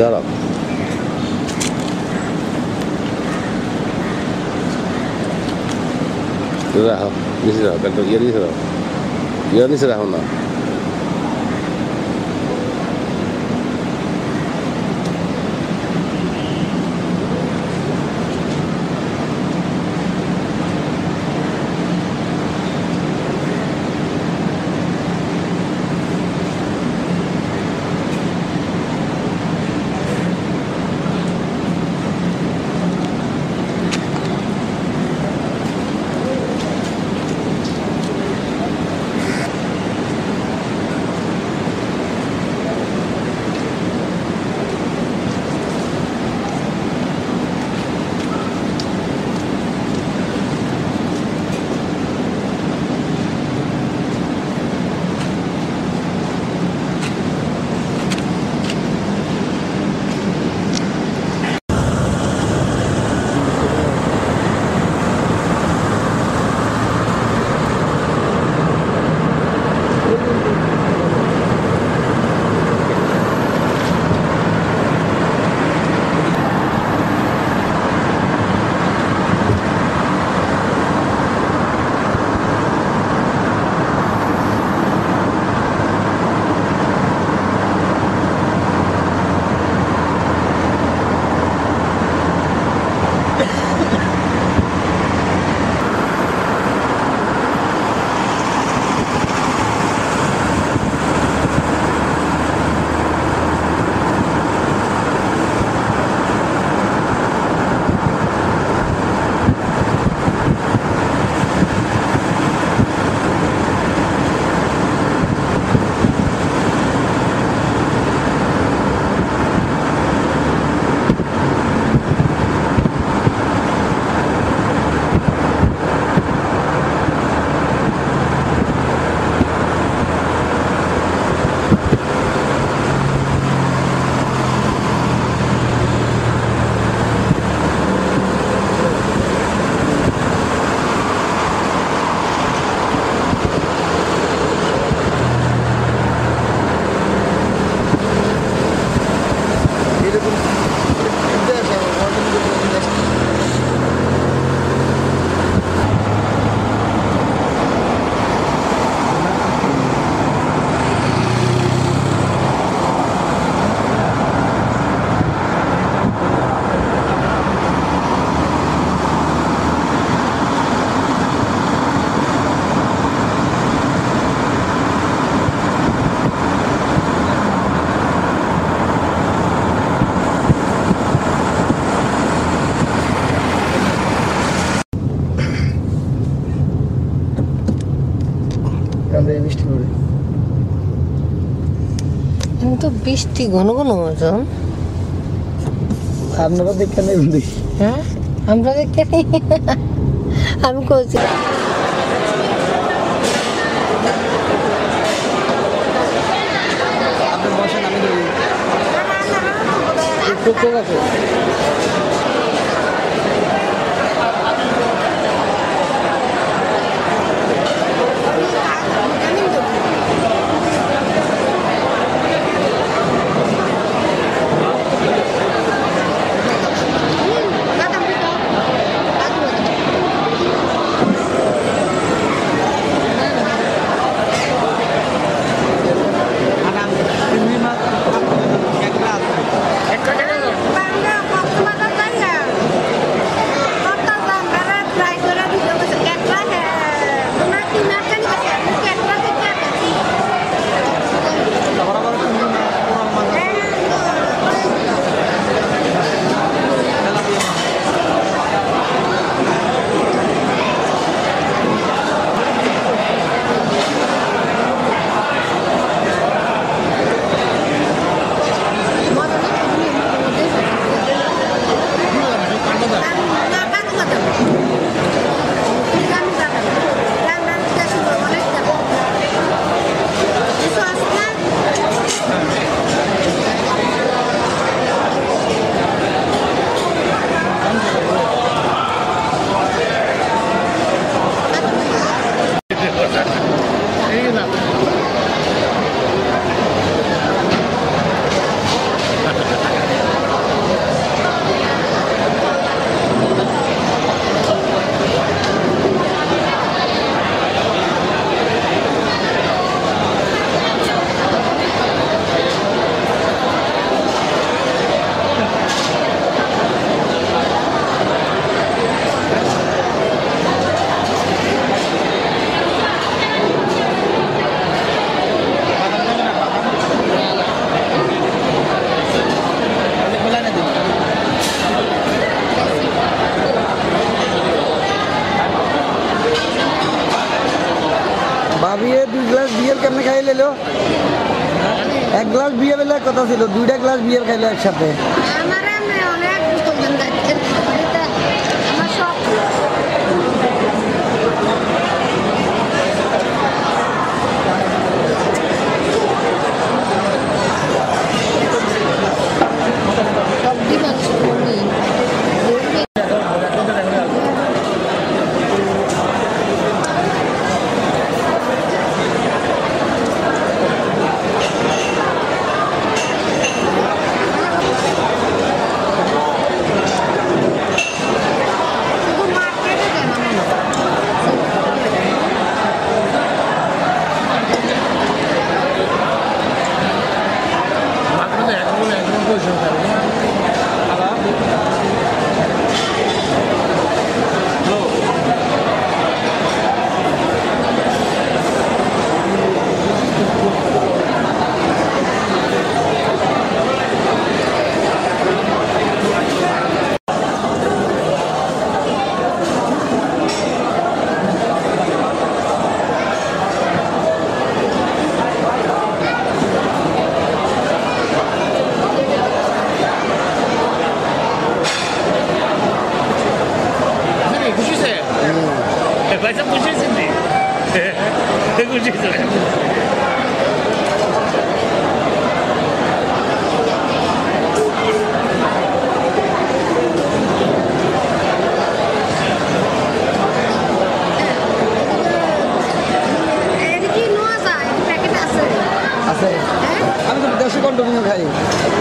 dalam да. Ini sudah, kantor ini sudah. ni sudah, mana? না কান্দে বৃষ্টি পড়ে এখন তো বৃষ্টি ঘন ঘন মতন আপনারা দেখে নেবেন দেখি হ্যাঁ? আমরা দেখতে নেই। আমি করছি। আপনি বসেন আমি এক গ্লাস বিয়ে বেলায় কথা ছিল দুইটা গ্লাস বিয়ে খাইলো একসাথে। डूबी खाई